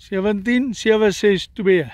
17762